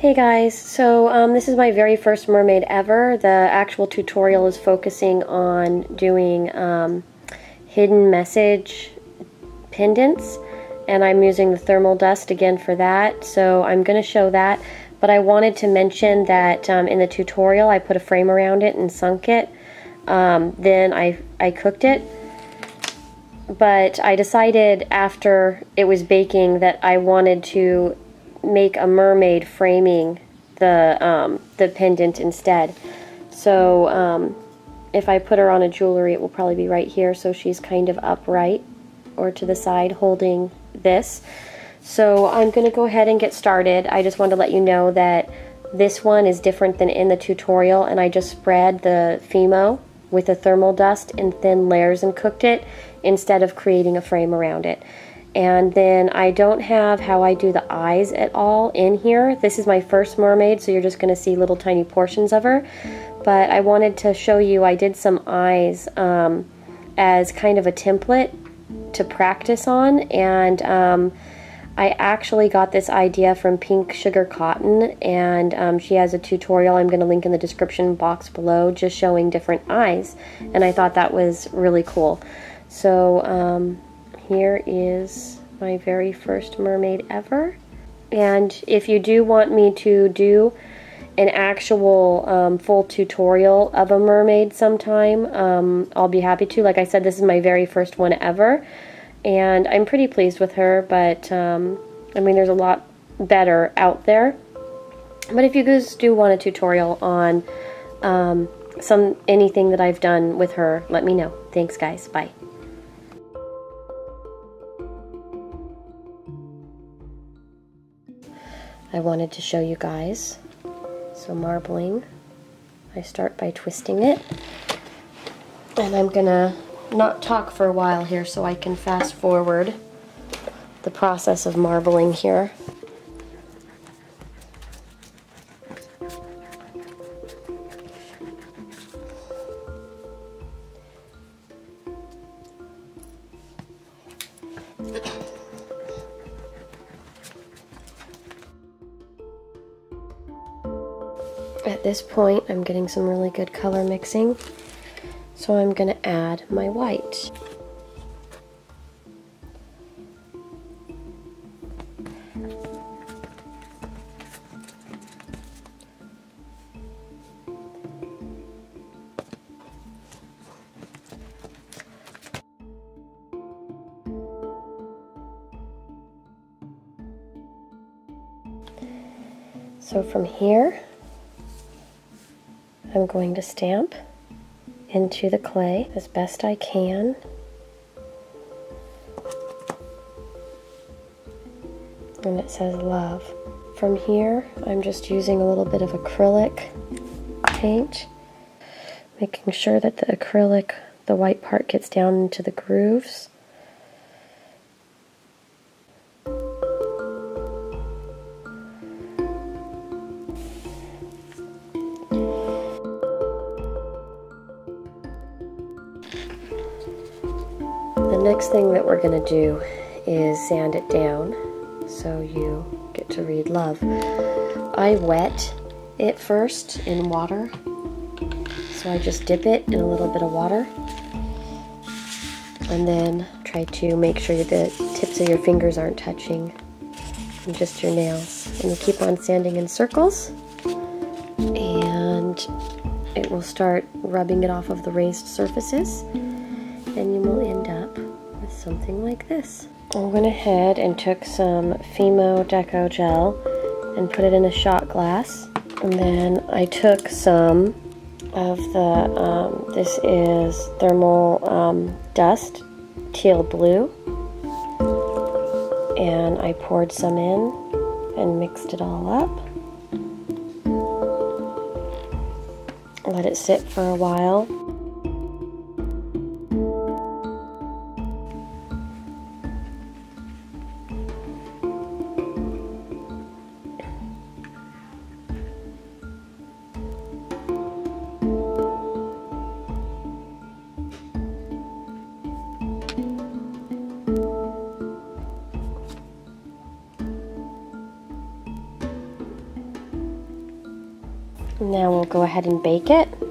Hey guys, so um, this is my very first mermaid ever. The actual tutorial is focusing on doing um, hidden message pendants and I'm using the thermal dust again for that. So I'm going to show that but I wanted to mention that um, in the tutorial I put a frame around it and sunk it. Um, then I, I cooked it. But I decided after it was baking that I wanted to make a mermaid framing the um, the pendant instead. So um, if I put her on a jewelry, it will probably be right here. So she's kind of upright or to the side holding this. So I'm going to go ahead and get started. I just wanted to let you know that this one is different than in the tutorial and I just spread the Fimo with a thermal dust in thin layers and cooked it instead of creating a frame around it. And then I don't have how I do the eyes at all in here. This is my first mermaid, so you're just going to see little tiny portions of her. But I wanted to show you I did some eyes um, as kind of a template to practice on. And um, I actually got this idea from Pink Sugar Cotton, and um, she has a tutorial I'm going to link in the description box below just showing different eyes. And I thought that was really cool. So, um, here is my very first mermaid ever. And if you do want me to do an actual um, full tutorial of a mermaid sometime, um, I'll be happy to. Like I said, this is my very first one ever. And I'm pretty pleased with her, but um, I mean, there's a lot better out there. But if you guys do want a tutorial on um, some anything that I've done with her, let me know. Thanks, guys. Bye. I wanted to show you guys. So marbling, I start by twisting it. And I'm gonna not talk for a while here so I can fast forward the process of marbling here. At this point, I'm getting some really good color mixing, so I'm going to add my white. So from here, I'm going to stamp into the clay as best I can. And it says love. From here, I'm just using a little bit of acrylic paint, making sure that the acrylic, the white part gets down into the grooves. Next thing that we're going to do is sand it down so you get to read love. I wet it first in water. So I just dip it in a little bit of water. And then try to make sure the tips of your fingers aren't touching and just your nails. And you keep on sanding in circles. And it will start rubbing it off of the raised surfaces. Something like this. I went ahead and took some Fimo Deco Gel and put it in a shot glass. And then I took some of the, um, this is thermal um, dust, teal blue. And I poured some in and mixed it all up. Let it sit for a while. Now we'll go ahead and bake it.